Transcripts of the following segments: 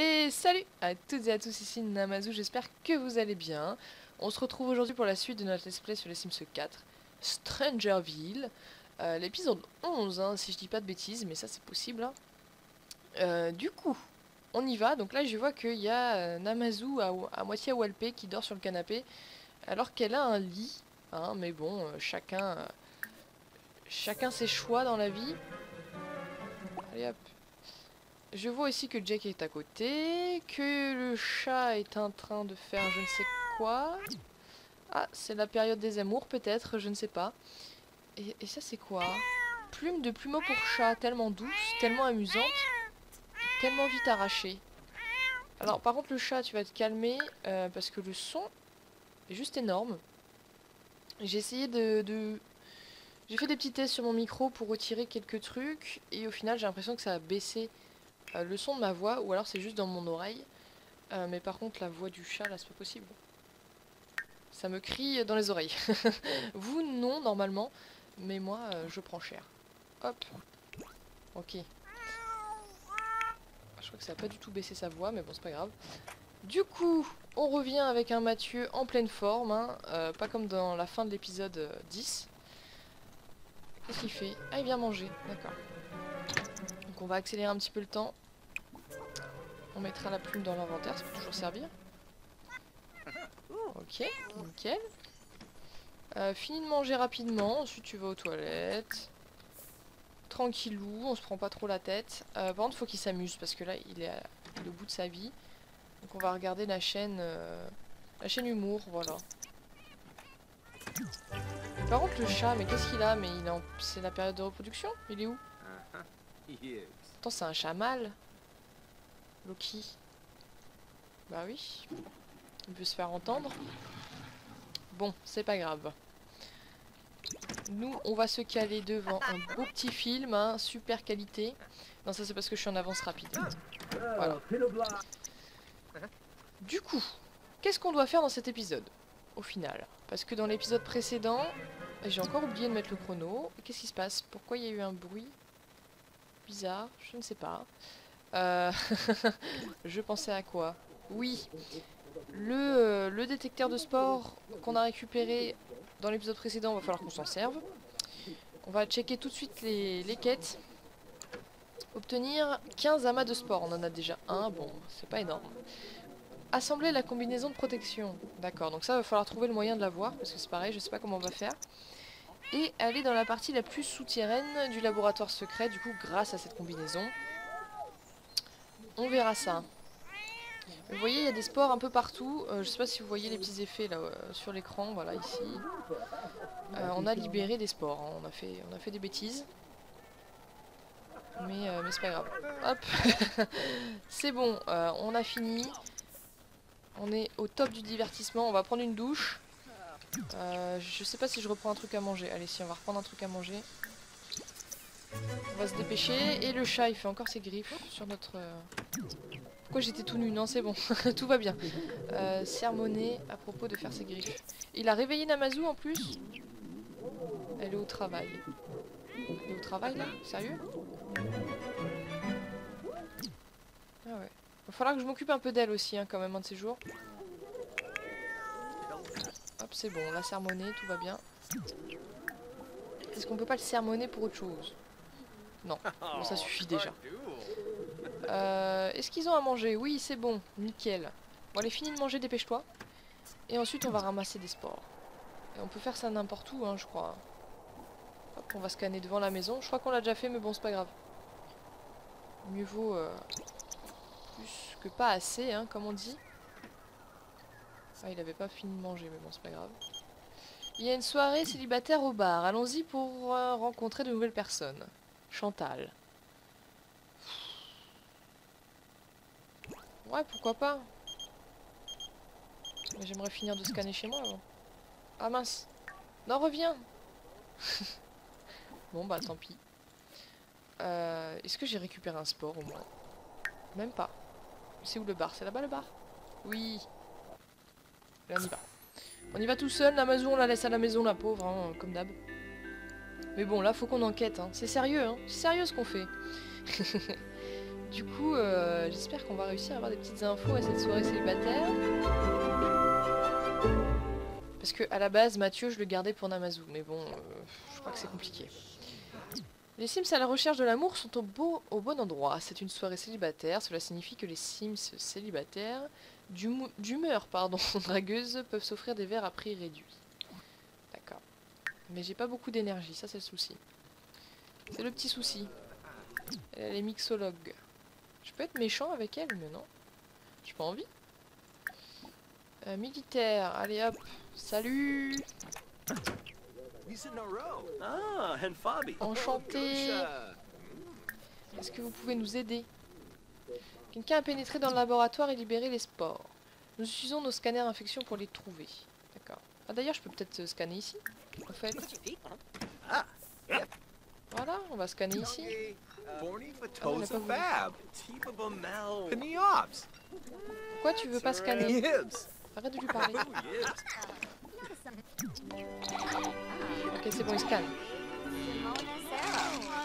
Et salut à toutes et à tous, ici Namazu, j'espère que vous allez bien. On se retrouve aujourd'hui pour la suite de notre let's play sur les Sims 4, Strangerville, euh, l'épisode 11, hein, si je dis pas de bêtises, mais ça c'est possible. hein. Euh, du coup, on y va, donc là je vois qu'il y a euh, Namazu à, à moitié walpé qui dort sur le canapé, alors qu'elle a un lit, hein, mais bon, chacun, chacun ses choix dans la vie. Allez hop. Je vois aussi que Jack est à côté, que le chat est en train de faire je ne sais quoi. Ah, c'est la période des amours peut-être, je ne sais pas. Et, ça c'est quoi? Plume de plumeau pour chat, tellement douce, tellement amusante, tellement vite arrachée. Alors par contre le chat, tu vas te calmer, euh, parce que le son est juste énorme. J'ai essayé de- J'ai fait des petits tests sur mon micro pour retirer quelques trucs, et au final j'ai l'impression que ça a baissé euh, le son de ma voix, ou alors c'est juste dans mon oreille. Euh, mais par contre, la voix du chat, là, c'est pas possible. Ça me crie dans les oreilles. Vous, non, normalement. Mais moi, euh, je prends cher. Hop. Ok. Je crois que ça a pas du tout baissé sa voix, mais bon, c'est pas grave. Du coup, on revient avec un Mathieu en pleine forme. hein, pas comme dans la fin de l'épisode euh, 10. Qu'est-ce qu'il fait? Ah, il vient manger. D'accord. On va accélérer un petit peu le temps. On mettra la plume dans l'inventaire, ça peut toujours servir. Ok, nickel. Euh, fini de manger rapidement, ensuite tu vas aux toilettes. Tranquillou, on se prend pas trop la tête. Euh, par contre, faut qu'il s'amuse parce que là, il est, au bout de sa vie. Donc on va regarder la chaîne, euh, la chaîne humour, voilà. Par contre, le chat, mais qu'est-ce qu'il a? Mais il en... c'est la période de reproduction? Il est où? Attends, c'est un chat mâle Loki. Bah oui. Il peut se faire entendre. Bon, c'est pas grave. Nous, on va se caler devant un beau petit film, hein, super qualité. Non, ça c'est parce que je suis en avance rapide. Voilà. Du coup, qu'est-ce qu'on doit faire dans cet épisode Au final? Parce que dans l'épisode précédent, j'ai encore oublié de mettre le chrono. Qu'est-ce qui se passe? Pourquoi il y a eu un bruit? Bizarre, je ne sais pas. Euh, je pensais à quoi? Oui, le, euh, le détecteur de sport qu'on a récupéré dans l'épisode précédent, va falloir qu'on s'en serve. On va checker tout de suite les, quêtes. Obtenir 15 amas de sport, on en a déjà un, bon, c'est pas énorme. Assembler la combinaison de protection. D'accord, donc ça va falloir trouver le moyen de l'avoir, parce que c'est pareil, je sais pas comment on va faire et aller dans la partie la plus souterraine du laboratoire secret, du coup, grâce à cette combinaison. On verra ça. Vous voyez, il y a des spores un peu partout. Euh, je sais pas si vous voyez les petits effets là euh, sur l'écran, voilà, ici. Euh, on a libéré des spores, hein. on, a fait, on a fait des bêtises. Mais, euh, mais c'est pas grave. Hop C'est bon, on a fini. On est au top du divertissement, on va prendre une douche. Euh, je sais pas si je reprends un truc à manger. Allez, si, on va reprendre un truc à manger. On va se dépêcher. Et le chat, il fait encore ses griffes sur notre... euh, Pourquoi j'étais tout nu? Non, c'est bon. tout va bien. Euh, sermonner à propos de faire ses griffes. Il a réveillé Namazu en plus Elle est au travail. Elle est au travail, là? Sérieux? Ah ouais. Va falloir que je m'occupe un peu d'elle aussi, hein, quand même, un de ces jours. Hop, c'est bon, on l'a sermonné, tout va bien. Est-ce qu'on peut pas le sermonner pour autre chose? Non, bon, ça suffit déjà. Euh, Est-ce qu'ils ont à manger? Oui, c'est bon, nickel. Bon, allez, finis de manger, dépêche-toi. Et ensuite, on va ramasser des spores. Et on peut faire ça n'importe où, hein, je crois. Hop, on va scanner devant la maison. Je crois qu'on l'a déjà fait, mais bon, c'est pas grave. Mieux vaut euh, plus que pas assez, hein, comme on dit. Ah, il avait pas fini de manger, mais bon, c'est pas grave. Il y a une soirée célibataire au bar. Allons-y pour euh, rencontrer de nouvelles personnes. Chantal. Ouais, pourquoi pas. J'aimerais finir de scanner chez moi avant. Ah mince. Non, reviens. bon, bah tant pis. Euh, Est-ce que j'ai récupéré un sport au moins? Même pas. C'est où le bar? C'est là-bas le bar? Oui. On y va. On y va tout seul, l'Amazon on la laisse à la maison, la pauvre, hein, comme d'hab. Mais bon, là, faut qu'on enquête. Hein. C'est sérieux, hein. C'est sérieux ce qu'on fait. du coup, euh, j'espère qu'on va réussir à avoir des petites infos à cette soirée célibataire. Parce que à la base, Mathieu, je le gardais pour Namazu, mais bon, euh, je crois que c'est compliqué. Les Sims à la recherche de l'amour sont au, bon endroit. C'est une soirée célibataire. Cela signifie que les Sims célibataires d'humeur pardon, dragueuse peuvent s'offrir des verres à prix réduit. D'accord. Mais j'ai pas beaucoup d'énergie, ça c'est le souci. C'est le petit souci. Elle est mixologue. Je peux être méchant avec elle, mais non. J'ai pas envie. Euh, militaire, allez hop. Salut Ah. Enchanté Est-ce que vous pouvez nous aider? Quelqu'un a pénétré dans le laboratoire et libéré les spores. Nous utilisons nos scanners infection pour les trouver. D'accord. Ah d'ailleurs, je peux peut-être euh, scanner ici, en fait. Voilà, on va scanner ici. Ah. Pourquoi tu veux pas scanner? Arrête de lui parler. Oh. Ok, c'est bon, il scanne.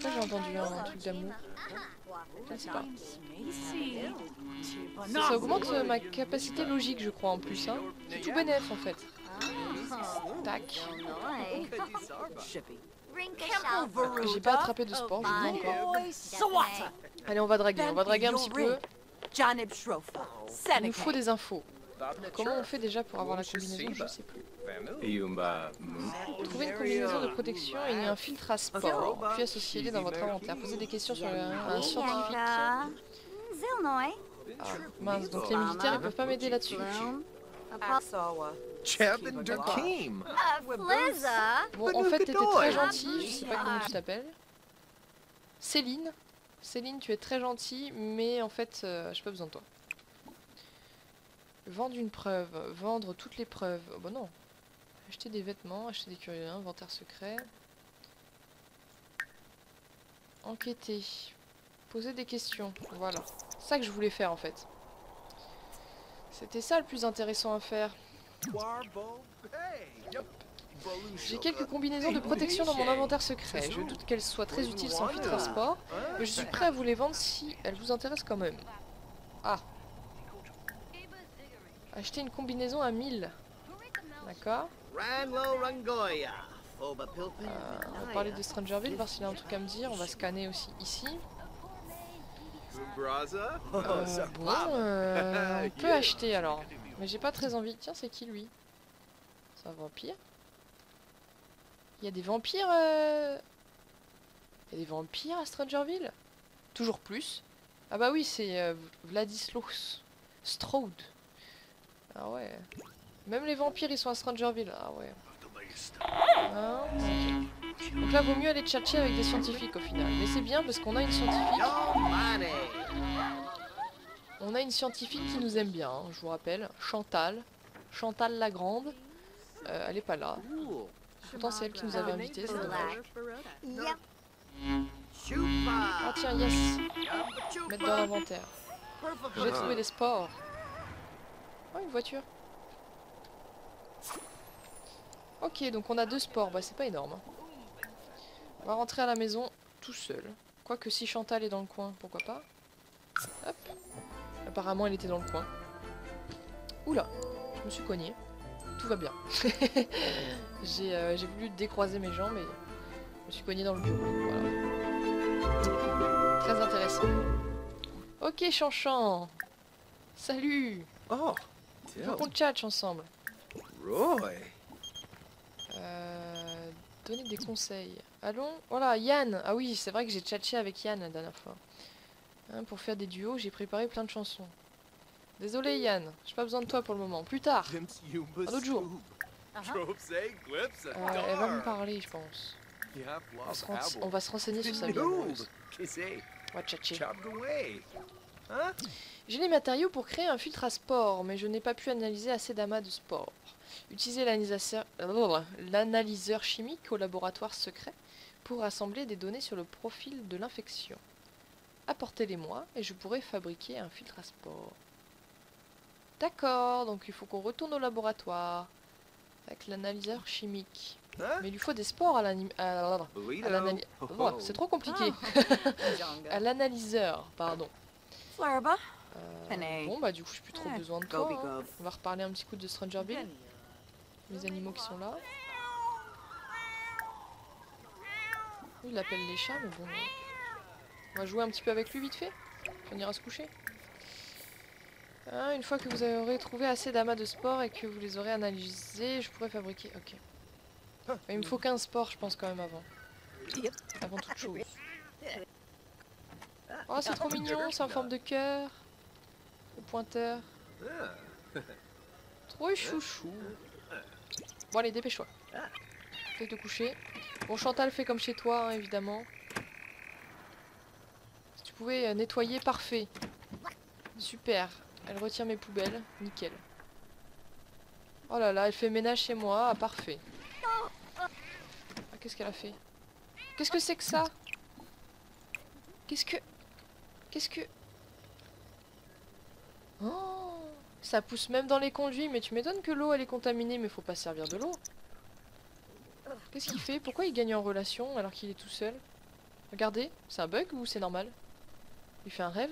J'ai entendu un truc d'amour Ça, augmente euh, ma capacité logique, je crois, en plus. Hein. C'est tout bénef, en fait. Tac. J'ai pas attrapé de sport, je dis encore. Allez, on va draguer, on va draguer un petit peu. Il nous faut des infos. Comment on fait déjà pour avoir la combinaison Je sais plus. Yumba. Trouver une combinaison de protection et un filtre à sport, puis associez-les dans votre inventaire. Posez des questions sur un, un scientifique. Ah, mince, donc les militaires ils peuvent pas m'aider là-dessus. Chapin Durkeem. Bon, en fait, t'étais très gentil, je sais pas comment tu t'appelles. Céline. Céline, tu es très gentille, mais en fait, euh, j'ai pas besoin de toi. Vendre une preuve, vendre toutes les preuves. Oh, bah non. Acheter des vêtements, acheter des curieux, inventaire secret. Enquêter. Poser des questions. Voilà. Ça que je voulais faire en fait. C'était ça le plus intéressant à faire. J'ai quelques combinaisons de protection dans mon inventaire secret. Je doute qu'elles soient très utiles sans filtre à sport, mais je suis prêt à vous les vendre si elles vous intéressent quand même. Ah. Acheter une combinaison à 1000. D'accord. Euh, on va parler de Strangerville, voir s'il a un truc à me dire. On va scanner aussi ici. Euh, bon, euh, on peut acheter alors. Mais j'ai pas très envie. Tiens, c'est qui lui? C'est un vampire Il y a des vampires euh, Il y a des vampires à Strangerville? Toujours plus? Ah bah oui, c'est euh, Vladislaus Strode. Ah ouais. Même les vampires, ils sont à Strangerville. Ah ouais. Hein. Donc là, vaut mieux aller tchatcher avec des scientifiques au final. Mais c'est bien parce qu'on a une scientifique. On a une scientifique qui nous aime bien, hein, je vous rappelle, Chantal. Chantal Lagrande. Euh, elle est pas là. Pourtant, c'est elle qui nous avait invités, c'est dommage. Ah tiens, yes Mettre dans l'inventaire. J'ai trouvé des sports. Oh, une voiture. Ok, donc on a deux sports. Bah, c'est pas énorme. hein. On va rentrer à la maison tout seul. Quoique si Chantal est dans le coin, pourquoi pas. Hop. Apparemment, elle était dans le coin. Oula, je me suis cogné. Tout va bien. J'ai euh, j'ai voulu décroiser mes jambes et je me suis cogné dans le bureau. Voilà. Très intéressant. Ok, Chanchan. Salut. Oh. Faut qu'on tchatche ensemble. Roy. Euh, donner des conseils. Allons. Voilà, Yann. Ah oui, c'est vrai que j'ai tchatché avec Yann la dernière fois. Hein, pour faire des duos, j'ai préparé plein de chansons. Désolé Yann, j'ai pas besoin de toi pour le moment. Plus tard. Un autre jour. Euh, elle va me parler, je pense. On va, se ren- apple. on va se renseigner sur sa vie. On va tchatcher. J'ai les matériaux pour créer un filtre à sport, mais je n'ai pas pu analyser assez d'amas de sport. Utilisez l'analyseur l'analyseur chimique au laboratoire secret pour assembler des données sur le profil de l'infection. Apportez-les-moi et je pourrai fabriquer un filtre à sport. D'accord, donc il faut qu'on retourne au laboratoire avec l'analyseur chimique. Huh? Mais il lui faut des spores à l'analyseur. Oh, c'est trop compliqué. à l'analyseur, pardon. Euh, bon, bah du coup, j'ai plus trop besoin de toi. Hein. On va reparler un petit coup de Strangerville, les animaux qui sont là. Il appelle les chats, mais bon. euh, On va jouer un petit peu avec lui vite fait. puis On ira se coucher. Hein, une fois que vous aurez trouvé assez d'amas de sport et que vous les aurez analysés, je pourrais fabriquer. Ok. Il me faut 15 sports, je pense, quand même avant. Avant toute chose. Oh, c'est trop mignon, c'est en forme de cœur. Le pointeur. Ah. Trop chouchou. Bon, allez, dépêche-toi. Fais te coucher. Bon, Chantal fait comme chez toi, hein, évidemment. Si tu pouvais euh, nettoyer, parfait. Super. Elle retire mes poubelles. Nickel. Oh là là, elle fait ménage chez moi. Ah, parfait. Ah, Qu'est-ce qu'elle a fait? Qu'est-ce que c'est que ça? Qu'est-ce que... Qu'est-ce que... Ça pousse même dans les conduits, mais tu m'étonnes que l'eau elle est contaminée, mais faut pas se servir de l'eau. Qu'est-ce qu'il fait? Pourquoi il gagne en relation alors qu'il est tout seul? Regardez, c'est un bug ou c'est normal? Il fait un rêve?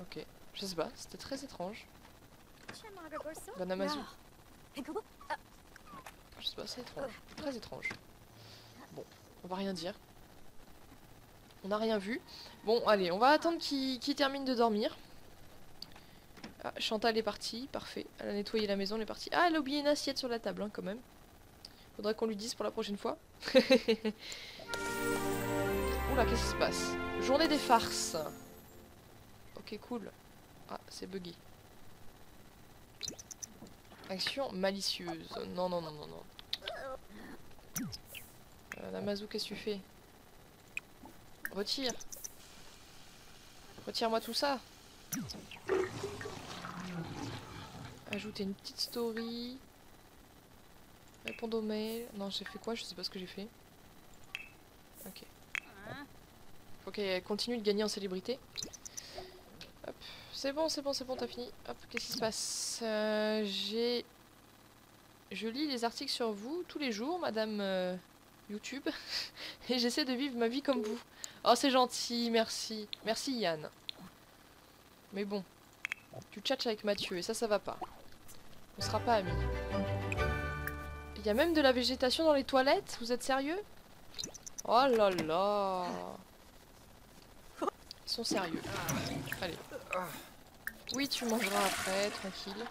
Ok, je sais pas, c'était très étrange. Bon, Amazu. Je sais pas, c'est étrange. Très étrange. Bon, on va rien dire. On n'a rien vu. Bon, allez, on va attendre qu'il termine de dormir. Ah, Chantal est partie, parfait. Elle a nettoyé la maison, elle est partie. Ah, elle a oublié une assiette sur la table, hein, quand même. Faudrait qu'on lui dise pour la prochaine fois. Oula, qu'est-ce qui se passe? Journée des farces. Ok, cool. Ah, c'est bugué. Action malicieuse. Non, non, non, non, non. Euh, Namazu, qu'est-ce que tu fais? Retire. Retire-moi tout ça. Ajouter une petite story. Répondre aux mails. Non, j'ai fait quoi? Je sais pas ce que j'ai fait. Ok. Faut qu'elle continue de gagner en célébrité. Hop. C'est bon, c'est bon, c'est bon, t'as fini. Hop, qu'est-ce qui se passe? Euh, J'ai... Je lis les articles sur vous tous les jours, madame euh, YouTube. Et j'essaie de vivre ma vie comme vous. Oh, c'est gentil, merci. Merci Yann. Mais bon, tu tchatches avec Mathieu et ça, ça va pas. On sera pas amis. Il y a même de la végétation dans les toilettes Vous êtes sérieux? Oh là là Ils sont sérieux. Allez. Oui, tu mangeras après, tranquille.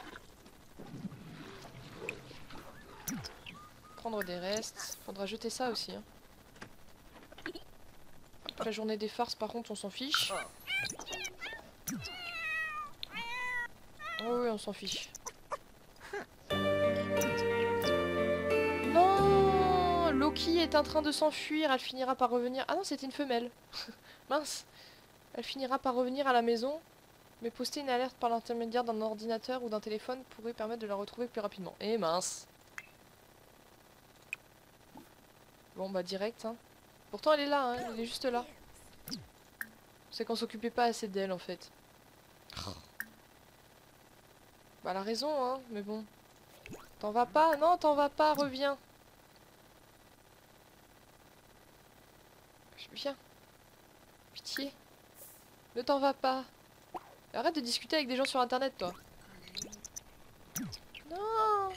Prendre des restes. Faudra jeter ça aussi. Hein. La journée des farces, par contre, on s'en fiche. Oui, on s'en fiche. Non Loki est en train de s'enfuir, elle finira par revenir... Ah non, c'était une femelle. Mince. Elle finira par revenir à la maison, mais poster une alerte par l'intermédiaire d'un ordinateur ou d'un téléphone pourrait permettre de la retrouver plus rapidement. Et mince. Bon bah direct hein. Pourtant elle est là, hein, elle est juste là. C'est qu'on s'occupait pas assez d'elle en fait. Bah elle a raison hein, mais bon. T'en vas pas? Non, t'en vas pas, reviens. Viens. Pitié. Ne t'en vas pas. Arrête de discuter avec des gens sur internet toi. Non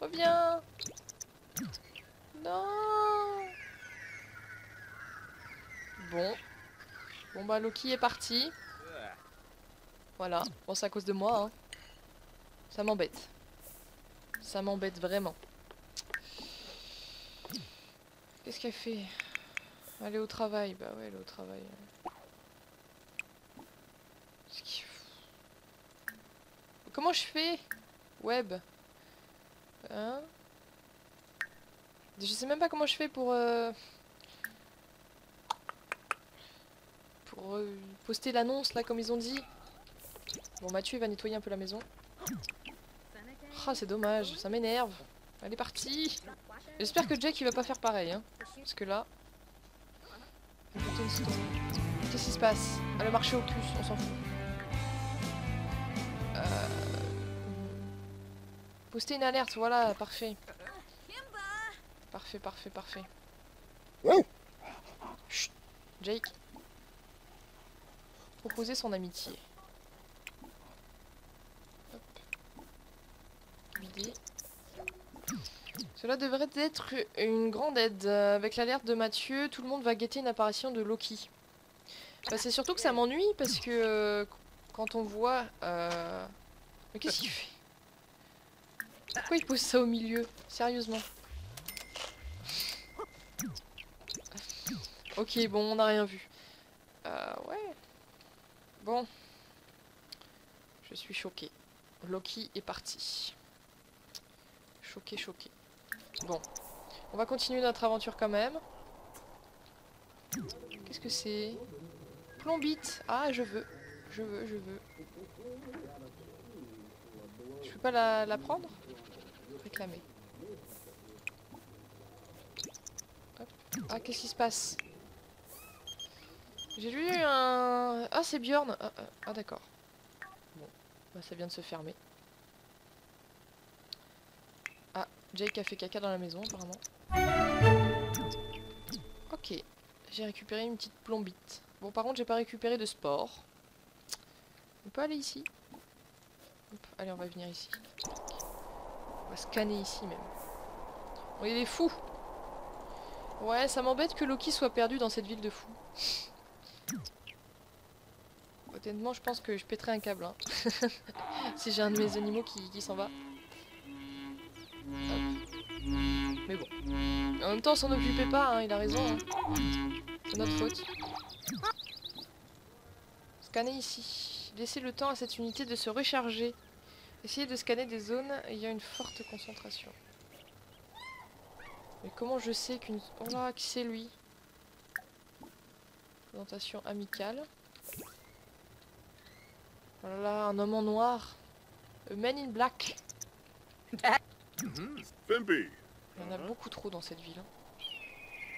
Reviens Non Bon. Bon bah Loki est parti. Voilà. Bon c'est à cause de moi hein. Ça m'embête. Ça m'embête vraiment. Qu'est-ce qu'elle fait? Aller au travail. Bah ouais, elle est au travail. Comment je fais? Web. Hein? Je sais même pas comment je fais pour... euh, Pour euh, poster l'annonce là comme ils ont dit. Bon Mathieu il va nettoyer un peu la maison. Ah c'est dommage, ça m'énerve. Elle est partie. J'espère que Jack il va pas faire pareil hein. Parce que là... Qu'est-ce qui se passe? Ah le marché au puce, on s'en fout. Euh... Poster une alerte, voilà, parfait. Parfait, parfait, parfait. Jake proposer son amitié. Hop. Guider. Cela devrait être une grande aide. Avec l'alerte de Mathieu, tout le monde va guetter une apparition de Loki. Bah, c'est surtout que ça m'ennuie parce que euh, quand on voit... euh, Mais qu'est-ce qu'il fait? Pourquoi il pose ça au milieu? Sérieusement. Ok, bon, on n'a rien vu. Euh, ouais. Bon. Je suis choqué. Loki est parti. Choqué, choqué. Bon. On va continuer notre aventure quand même. Qu'est-ce que c'est? Plombite. Ah, je veux. Je veux, je veux. Je peux pas la, prendre? Réclamer. Ah, qu'est-ce qui se passe? J'ai lu un... Ah, c'est Bjorn. Ah, ah, ah, d'accord. Bon, bah, ça vient de se fermer. Ah, Jake a fait caca dans la maison, apparemment. Ok, j'ai récupéré une petite plombite. Bon, par contre, j'ai pas récupéré de sport. On peut aller ici? Hop, Allez, on va venir ici. On va scanner ici même. Bon, il est fou Ouais, ça m'embête que Loki soit perdu dans cette ville de fous. Honnêtement, je pense que je pèterai un câble. hein. si j'ai un de mes animaux qui, qui s'en va. Mais bon. En même temps, s'en occupez pas, hein, il a raison. hein. C'est notre faute. Scanner ici. Laissez le temps à cette unité de se recharger. Essayez de scanner des zones ayant une forte concentration. Mais comment je sais qu'une... Oh là, qui c'est lui? Présentation amicale. Oh là là, un homme en noir. A man in black. Fimpy. Il y en a beaucoup trop dans cette ville. hein.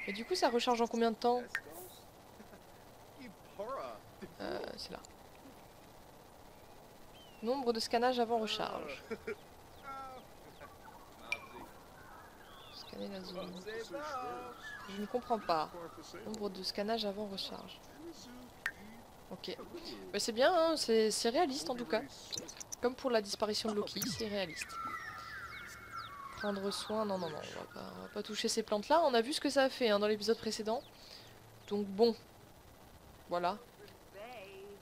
Et du coup, ça recharge en combien de temps? Euh, C'est là. Nombre de scannages avant recharge. Je ne comprends pas. Nombre de scannages avant recharge. Ok. Bah, c'est bien, hein, c'est réaliste en tout cas. Comme pour la disparition de Loki, c'est réaliste. Prendre soin, non, non, non, on va pas, va pas toucher ces plantes-là. On a vu ce que ça a fait hein, dans l'épisode précédent. Donc bon. Voilà.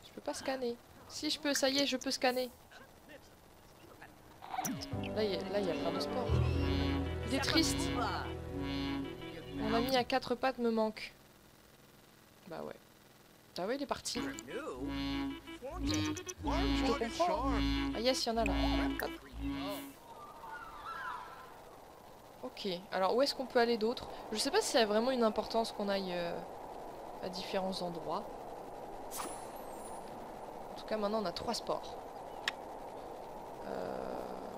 Je peux pas scanner. Si je peux, ça y est, je peux scanner. Là, il y a plein de sports. Il est triste. Mon ami à quatre pattes me manque. Bah ouais. Bah ouais, il est parti. Je te comprends. Ah yes, il y en a là. Ok, alors où est-ce qu'on peut aller d'autre? Je sais pas si ça a vraiment une importance qu'on aille euh, à différents endroits. En tout cas, maintenant on a trois sports. Euh,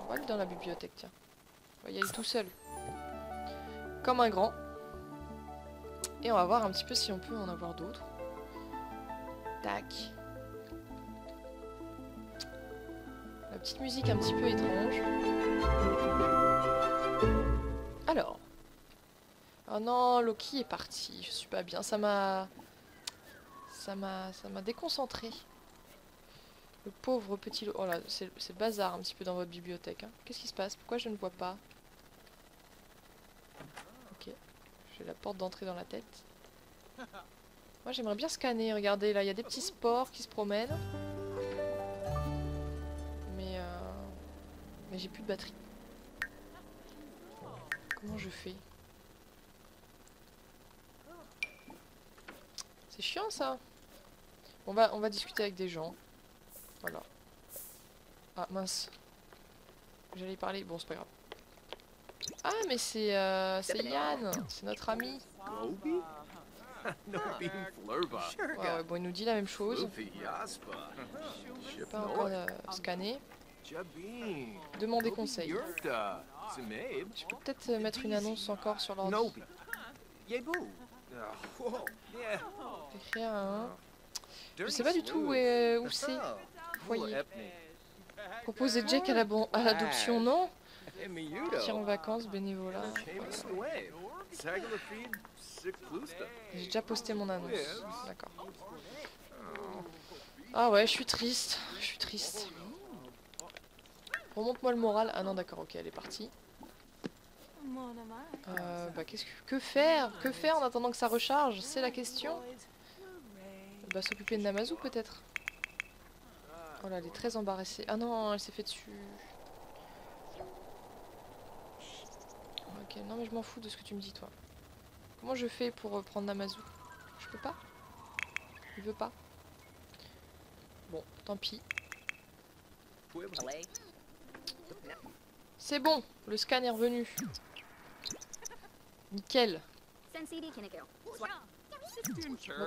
on va aller dans la bibliothèque, tiens. Va y aller tout seul. Comme un grand. Et on va voir un petit peu si on peut en avoir d'autres. Tac. La petite musique un petit peu étrange. Alors. Oh non, Loki est parti. Je suis pas bien. Ça m'a. Ça m'a. Déconcentré. Le pauvre petit. Oh là, c'est c'est le bazar un petit peu dans votre bibliothèque. hein. Qu'est-ce qui se passe? Pourquoi je ne vois pas Ok. J'ai la porte d'entrée dans la tête. Moi j'aimerais bien scanner. Regardez là, il y a des petits spores qui se promènent. Mais. euh, Mais j'ai plus de batterie. Comment je fais? C'est chiant ça. On va, on va discuter avec des gens. Voilà. Ah mince. J'allais parler. Bon, c'est pas grave. Ah, mais c'est euh, c'est Yann. C'est notre ami. Ouais, ouais, bon, il nous dit la même chose. Je peux pas encore euh, scanner. Jabin. Demander conseil. Je peux peut-être mettre une annonce encore sur l'ordi. Oh, whoa. Yeah. Écrire un. Je sais pas du tout où, est- où c'est. Oh, Foyer. Proposer Jack à la bon- à l'adoption, non? Emiudo. Partir en vacances, bénévolat. J'ai déjà posté mon annonce. D'accord. Ah ouais, je suis triste. Je suis triste. Remonte-moi le moral. Ah non, d'accord, ok, elle est partie. Euh, bah, qu'est-ce que... que faire? Que faire en attendant que ça recharge? C'est la question. Va s'occuper de Namazu peut-être. Oh là, elle est très embarrassée. Ah non, elle s'est fait dessus. Ok, non mais je m'en fous de ce que tu me dis toi. Comment je fais pour prendre Namazu Je peux pas? Il veut pas? Bon, tant pis. C'est bon, le scan est revenu. Nickel.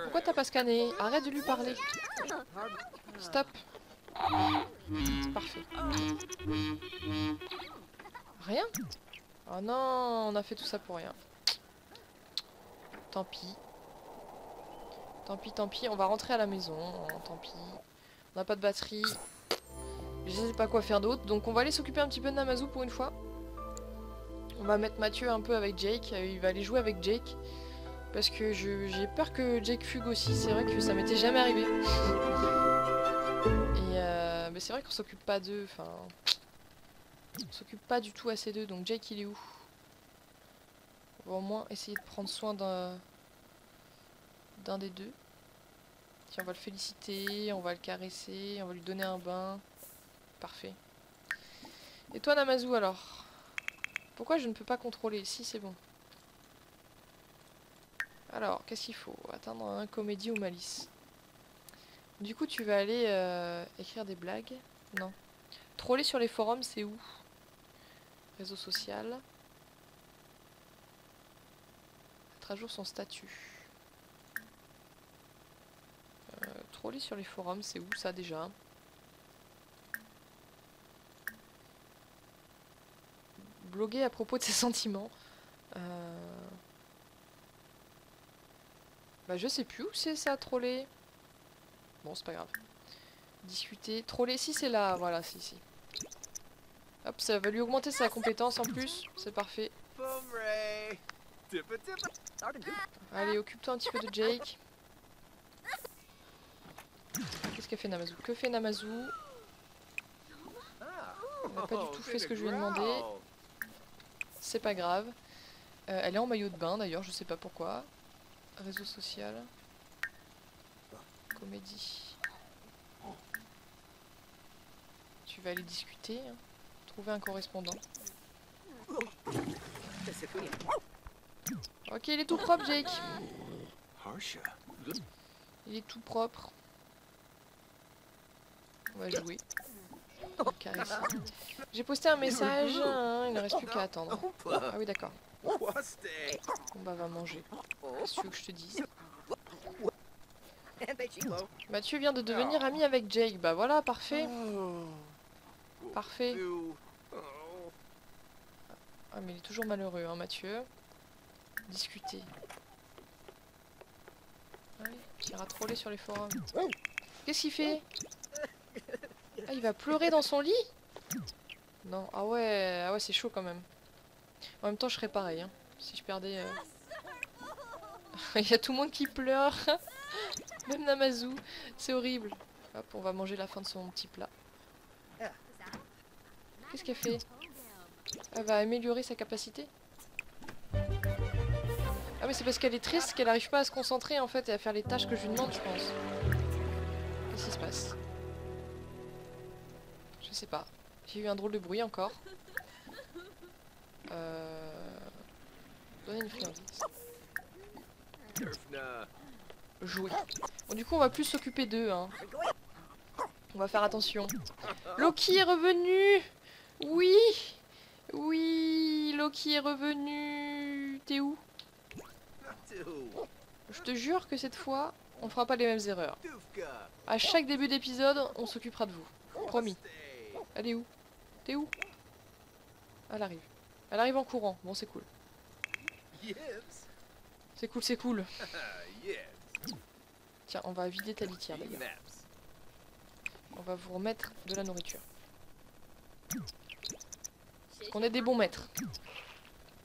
Pourquoi t'as pas scanné? Arrête de lui parler. Stop. Parfait. Rien? Oh non, on a fait tout ça pour rien. Tant pis. Tant pis, tant pis. On va rentrer à la maison. Tant pis. On n'a pas de batterie. Je sais pas quoi faire d'autre. Donc on va aller s'occuper un petit peu de Namazu pour une fois. On va mettre Mathieu un peu avec Jake. Euh, Il va aller jouer avec Jake. Parce que j'ai peur que Jake fugue aussi. C'est vrai que ça m'était jamais arrivé. Et euh, mais c'est vrai qu'on s'occupe pas d'eux. Enfin, on s'occupe pas du tout assez d'eux. Donc Jake il est où? On va au moins essayer de prendre soin d'un d'un des deux. Tiens, on va le féliciter, on va le caresser, on va lui donner un bain. Parfait. Et toi Namazu alors? Pourquoi je ne peux pas contrôler? Si c'est bon. Alors, qu'est-ce qu'il faut? Atteindre un comédie ou malice? Du coup, tu vas aller euh, écrire des blagues? Non. Troller sur les forums, c'est où? Réseau social. Mettre à jour son statut. Euh, troller sur les forums, c'est où ça déjà? Bloguer à propos de ses sentiments. Euh... Bah je sais plus où c'est ça, troller. Bon, c'est pas grave. Discuter. Troller, si c'est là, voilà, si, si. Hop, ça va lui augmenter sa compétence en plus, c'est parfait. Allez, occupe-toi un petit peu de Jake. Qu'est-ce qu'a fait Namazu? Que fait Namazu? Elle n'a pas du tout fait ce que je lui ai demandé. C'est pas grave. Euh, elle est en maillot de bain d'ailleurs, je sais pas pourquoi. Réseau social. Comédie. Tu vas aller discuter. hein. Trouver un correspondant. Ok, il est tout propre, Jake. Il est tout propre. On va jouer. J'ai posté un message, hein, il ne reste plus qu'à attendre. Ah oui, d'accord. On bah, va manger. Qu'est-ce que je te dise Mathieu vient de devenir ami avec Jake. Bah voilà, parfait. Parfait. Ah, mais il est toujours malheureux, hein, Mathieu. Discuter. Il ira troller sur les forums. Qu'est-ce qu'il fait? Ah, il va pleurer dans son lit? Non, ah ouais, ah ouais c'est chaud quand même. En même temps, je serais pareil. hein, si je perdais... euh. il y a tout le monde qui pleure. Même Namazu. C'est horrible. Hop, on va manger la fin de son petit plat. Qu'est-ce qu'elle fait? Elle va améliorer sa capacité? Ah mais c'est parce qu'elle est triste qu'elle n'arrive pas à se concentrer en fait et à faire les tâches que je lui demande je pense. Qu'est-ce qui se passe? Je sais pas. J'ai eu un drôle de bruit encore. Euh... Une friandise. Jouer. Bon du coup on va plus s'occuper d'eux hein. On va faire attention. Loki est revenu Oui Oui Loki est revenu T'es où? Je te jure que cette fois, on fera pas les mêmes erreurs. À chaque début d'épisode, on s'occupera de vous. Promis. Elle est où? T'es où? Elle arrive. Elle arrive en courant. Bon, c'est cool. C'est cool, c'est cool. Tiens, on va vider ta litière d'ailleurs. On va vous remettre de la nourriture. Parce qu'on est des bons maîtres.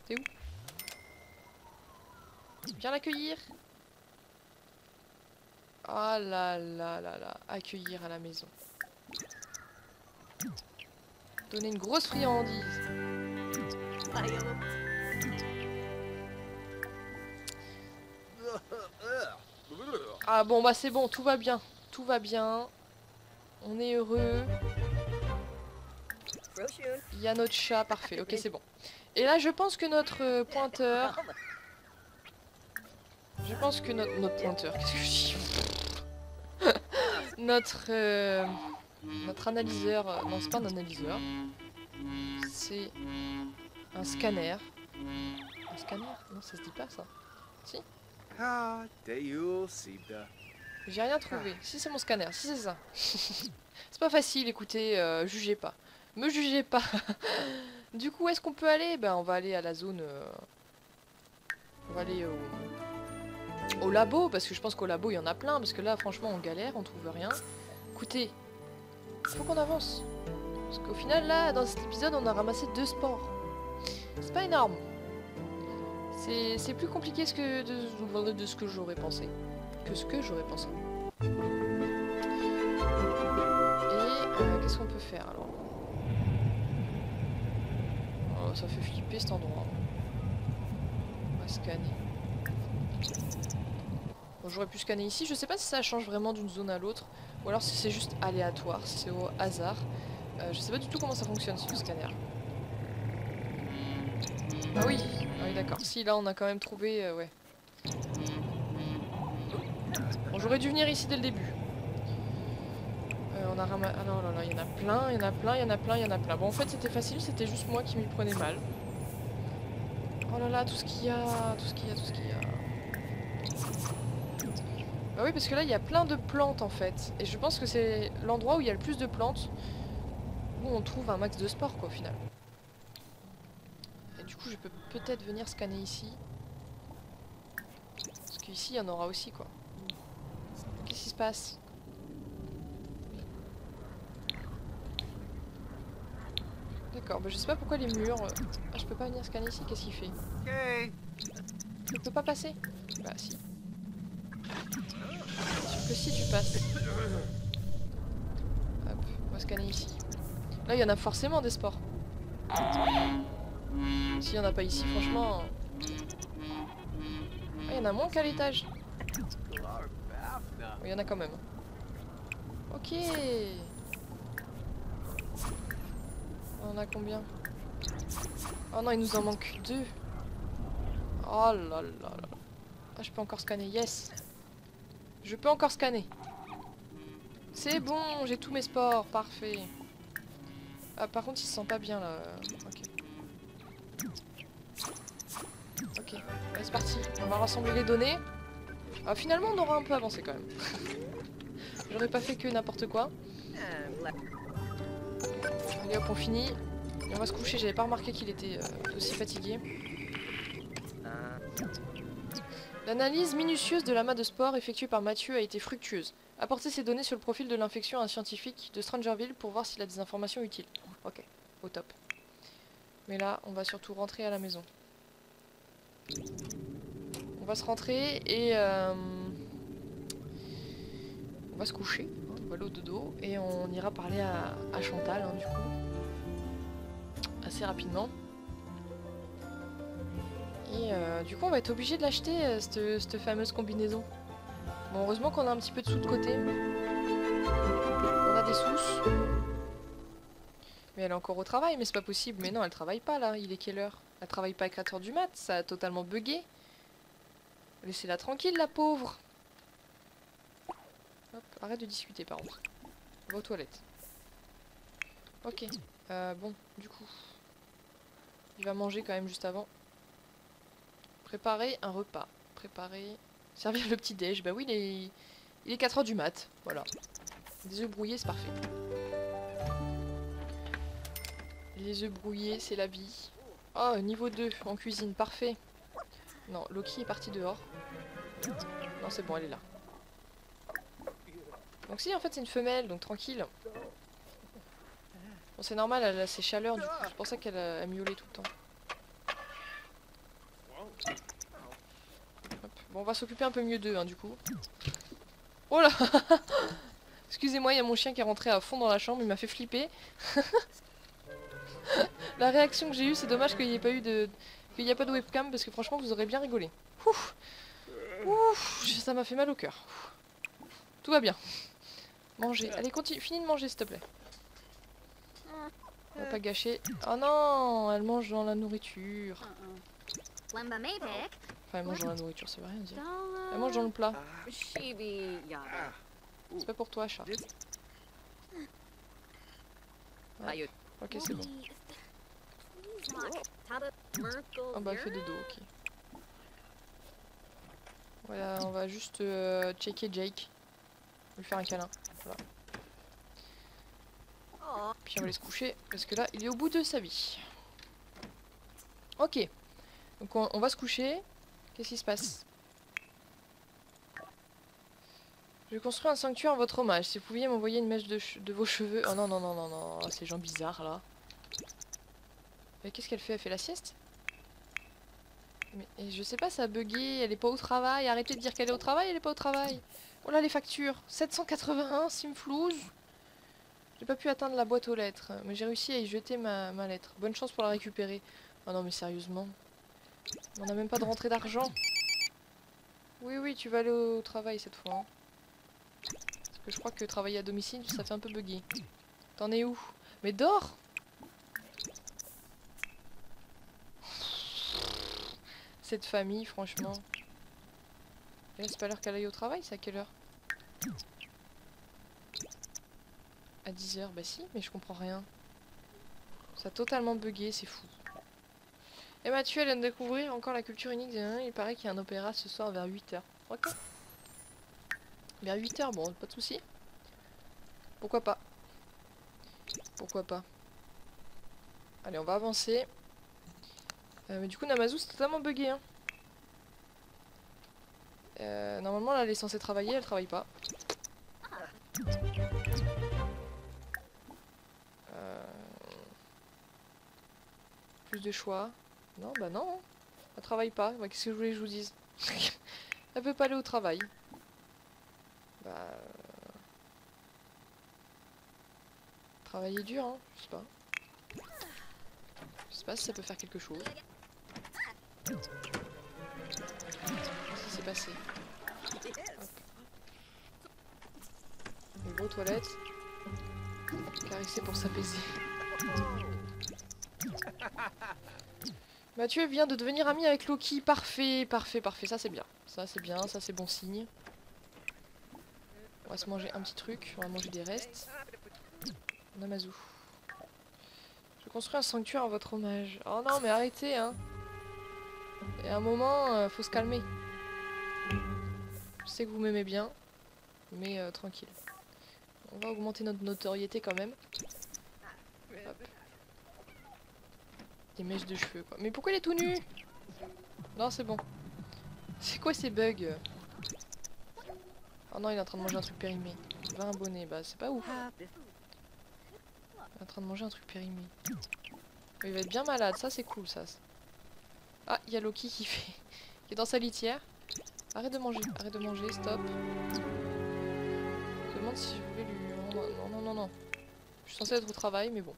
T'es où? Viens l'accueillir. Ah là là là là. Accueillir à la maison. Donner une grosse friandise. Ah bon bah c'est bon, tout va bien. Tout va bien. On est heureux. Il y a notre chat, parfait. Ok, c'est bon. Et là, je pense que notre euh, pointeur... Je pense que notre, notre pointeur... Qu'est-ce que je dis Notre... euh, notre analyseur... euh, Non, c'est pas un analyseur. C'est un scanner. Un scanner Non, ça se dit pas, ça. Sibda. J'ai rien trouvé. Si c'est mon scanner, si c'est ça. c'est pas facile, écoutez, jugez pas. Me jugez pas. du coup, où est-ce qu'on peut aller? Ben, on va aller à la zone. euh, On va aller au... au labo, parce que je pense qu'au labo il y en a plein, parce que là, franchement, on galère, on trouve rien. Écoutez, il faut qu'on avance. Parce qu'au final, là, dans cet épisode, on a ramassé deux sports. C'est pas énorme. C'est plus compliqué que de, ce que j'aurais pensé que ce que j'aurais pensé. Et euh, qu'est-ce qu'on peut faire alors? Ça fait flipper cet endroit. On va scanner. J'aurais pu scanner ici. Je sais pas si ça change vraiment d'une zone à l'autre. Ou alors si c'est juste aléatoire, si c'est au hasard. Euh, je sais pas du tout comment ça fonctionne ce scanner. Ah oui, ah oui d'accord. Si là on a quand même trouvé, euh, ouais. J'aurais dû venir ici dès le début. Ah non, non, non, il y en a plein, il y en a plein, il y en a plein, il y en a plein. Bon, en fait, c'était facile, c'était juste moi qui m'y prenais mal. Oh là là, tout ce qu'il y a, tout ce qu'il y a, tout ce qu'il y a. Bah oui, parce que là, il y a plein de plantes, en fait. Et je pense que c'est l'endroit où il y a le plus de plantes, où on trouve un max de sport, quoi, au final. Et du coup, je peux peut-être venir scanner ici. Parce qu'ici, il y en aura aussi, quoi. Qu'est-ce qui se passe? D'accord, bah je sais pas pourquoi les murs... euh, Ah, je peux pas venir scanner ici, qu'est-ce qu'il fait Okay. Je peux pas passer Bah si. Sûr que si tu passes. Hop, on va scanner ici. Là, il y en a forcément des sports. S'il y en a pas ici, franchement... Ah, il y en a moins qu'à l'étage. Il y en a quand même. Ok. On a combien? Oh non, il nous en manque deux. Oh là là là. Ah, je peux encore scanner. Yes. Je peux encore scanner. C'est bon, j'ai tous mes sports. Parfait. Ah, par contre, il se sent pas bien là. Ok. Ok, c'est parti. On va rassembler les données. Ah, finalement, on aura un peu avancé quand même. J'aurais pas fait que n'importe quoi. Allez hop, on finit. Et on va se coucher. J'avais pas remarqué qu'il était euh, aussi fatigué. L'analyse minutieuse de l'amas de sport effectuée par Mathieu a été fructueuse. Apportez ces données sur le profil de l'infection à un scientifique de Strangerville pour voir s'il a des informations utiles. Ok, au top. Mais là, on va surtout rentrer à la maison. On va se rentrer et... euh, on va se coucher. Aller au dodo et on ira parler à, à Chantal, hein, du coup. Assez rapidement. Et euh, du coup, on va être obligé de l'acheter, euh, cette, cette fameuse combinaison. Bon, heureusement qu'on a un petit peu de sous de côté. On a des sous. Mais elle est encore au travail, mais c'est pas possible. Mais non, elle travaille pas là. Il est quelle heure? Elle travaille pas à 4h du mat, ça a totalement bugué. Laissez-la tranquille, la pauvre. Arrête de discuter par contre. Va aux toilettes. Ok. Euh, bon, du coup. Il va manger quand même juste avant. Préparer un repas. Préparer. Servir le petit déj. Bah oui, il est, il est 4h du mat. Voilà. Des œufs brouillés, c'est parfait. Les œufs brouillés, c'est la vie. Oh, niveau 2 en cuisine, parfait. Non, Loki est parti dehors. Non, c'est bon, elle est là. Donc si, en fait, c'est une femelle, donc tranquille. Bon, c'est normal, elle a ses chaleurs, du coup. C'est pour ça qu'elle a, miaulé tout le temps. Bon, on va s'occuper un peu mieux d'eux, hein, du coup. Oh là Excusez-moi, il y a mon chien qui est rentré à fond dans la chambre, il m'a fait flipper. la réaction que j'ai eue, c'est dommage qu'il n'y ait pas eu de... qu'il n'y a pas de webcam, parce que franchement, vous aurez bien rigolé. Ouf Ouf Ça m'a fait mal au cœur. Tout va bien. Manger. Allez, continue. Finis de manger, s'il te plaît. On va pas gâcher. Oh non Elle mange dans la nourriture. Mapek, Enfin, elle mange dans la nourriture, ça veut rien dire. Elle mange dans le plat. Shibi Yada. C'est pas pour toi, chat. Ayut. Ok, c'est bon. Ah bah, elle fait dodo, ok. Voilà, on va juste euh, checker Jake. Lui faire un câlin. Puis on va aller se coucher, parce que là, il est au bout de sa vie. Ok. Donc on, va se coucher. Qu'est-ce qui se passe? Je construis un sanctuaire en votre hommage. Si vous pouviez m'envoyer une mèche de, vos cheveux... Oh non, non, non, non, non. Oh, ces gens bizarres, là. Mais qu'est-ce qu'elle fait? Elle fait la sieste? Mais je sais pas, ça a bugué. Elle est pas au travail. Arrêtez de dire qu'elle est au travail, elle est pas au travail. Oh là, les factures. 781, Simflouz. J'ai pas pu atteindre la boîte aux lettres, mais j'ai réussi à y jeter ma, ma lettre. Bonne chance pour la récupérer. Oh non mais sérieusement. On n'a même pas de rentrée d'argent. Oui oui, tu vas aller au travail cette fois. hein. Parce que je crois que travailler à domicile, ça fait un peu buggy. T'en es où? Mais dors Cette famille, franchement. C'est pas l'heure qu'elle aille au travail, c'est à quelle heure? À 10h, bah si, mais je comprends rien. Ça a totalement bugué, c'est fou. Et Mathieu, elle vient de découvrir encore la culture unique. Il paraît qu'il y a un opéra ce soir vers 8h. Ok. Vers 8h, bon, pas de soucis. Pourquoi pas? Pourquoi pas? Allez, on va avancer. Euh, mais du coup, Namazu, c'est totalement bugué. Hein. Euh, normalement, là, elle est censée travailler, elle travaille pas. Euh, Plus de choix. Non, bah non. Elle travaille pas. Qu'est-ce que je voulais que je vous dise Elle peut pas aller au travail. Bah... euh, Travailler dur, hein. Je sais pas. Je sais pas si ça peut faire quelque chose. S'est passé va aux toilettes. Caresser pour s'apaiser. Mathieu vient de devenir ami avec Loki. Parfait, parfait, parfait. Ça c'est bien. Ça c'est bien, ça c'est bon signe. On va se manger un petit truc. On va manger des restes. Namazu. Je construis un sanctuaire à votre hommage. Oh non, mais arrêtez, hein. Et à un moment, euh, faut se calmer. Je sais que vous m'aimez bien, mais euh, tranquille. On va augmenter notre notoriété quand même. Hop. Des mèches de cheveux, quoi. Mais pourquoi il est tout nu Non, c'est bon. C'est quoi ces bugs? Oh non, il est en train de manger un truc périmé. 20 abonnés, bah c'est pas ouf. Il est en train de manger un truc périmé. Il va être bien malade, ça c'est cool ça. Ah, il y a Loki qui fait. qui est dans sa litière. Arrête de manger, arrête de manger, stop. Je me demande si je voulais lui. Non, non, non, non, non. Je suis censée être au travail, mais bon.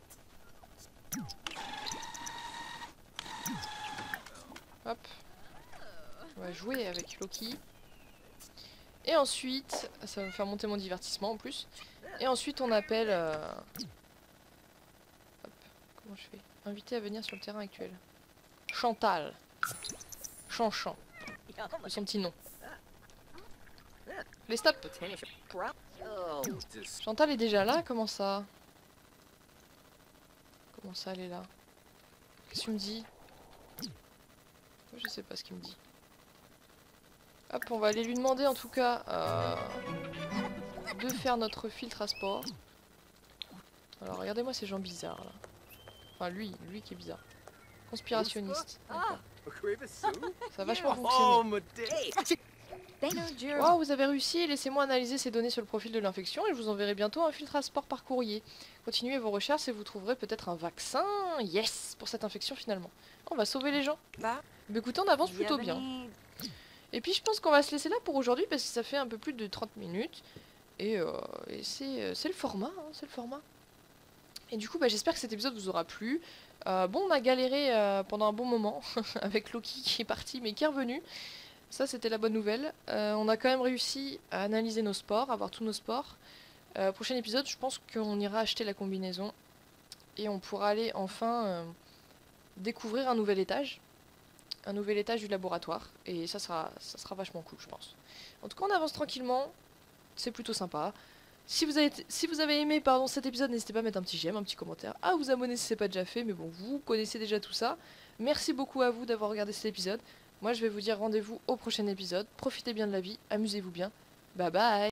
Hop. On va jouer avec Loki. Et ensuite, ça va me faire monter mon divertissement en plus. Et ensuite, on appelle. euh, Hop, comment je fais? Invité à venir sur le terrain actuel. Chantal. Chanchan. C'est son petit nom. Les stop Chantal est déjà là Comment ça? Comment ça, elle est là? Qu'est-ce que tu me dis? Je sais pas ce qu'il me dit. Hop, on va aller lui demander en tout cas euh, de faire notre filtre à sport. Alors regardez-moi ces gens bizarres là. Enfin lui, lui qui est bizarre. Conspirationniste. D'accord. Ça a vachement Oh, fonctionné. Wow, vous avez réussi, laissez-moi analyser ces données sur le profil de l'infection et je vous enverrai bientôt un filtre à sport par courrier. Continuez vos recherches et vous trouverez peut-être un vaccin, yes, pour cette infection finalement. On va sauver les gens. Bah, Bah écoutez, on avance plutôt bien. Et puis je pense qu'on va se laisser là pour aujourd'hui parce que ça fait un peu plus de 30 minutes. Et, euh, et c'est euh, c'est le format, hein, c'est le format. Et du coup, bah, j'espère que cet épisode vous aura plu. Euh, bon, on a galéré euh, pendant un bon moment avec Loki qui est parti mais qui est revenu. Ça, c'était la bonne nouvelle. Euh, on a quand même réussi à analyser nos sports, à voir tous nos sports. Euh, prochain épisode, je pense qu'on ira acheter la combinaison et on pourra aller enfin euh, découvrir un nouvel étage. Un nouvel étage du laboratoire. Et ça sera, ça sera vachement cool, je pense. En tout cas, on avance tranquillement. C'est plutôt sympa. Si vous avez, aimé pardon, cet épisode, n'hésitez pas à mettre un petit j'aime, un petit commentaire, à vous abonner si ce n'est pas déjà fait, mais bon, vous connaissez déjà tout ça. Merci beaucoup à vous d'avoir regardé cet épisode. Moi, je vais vous dire rendez-vous au prochain épisode. Profitez bien de la vie, amusez-vous bien. Bye bye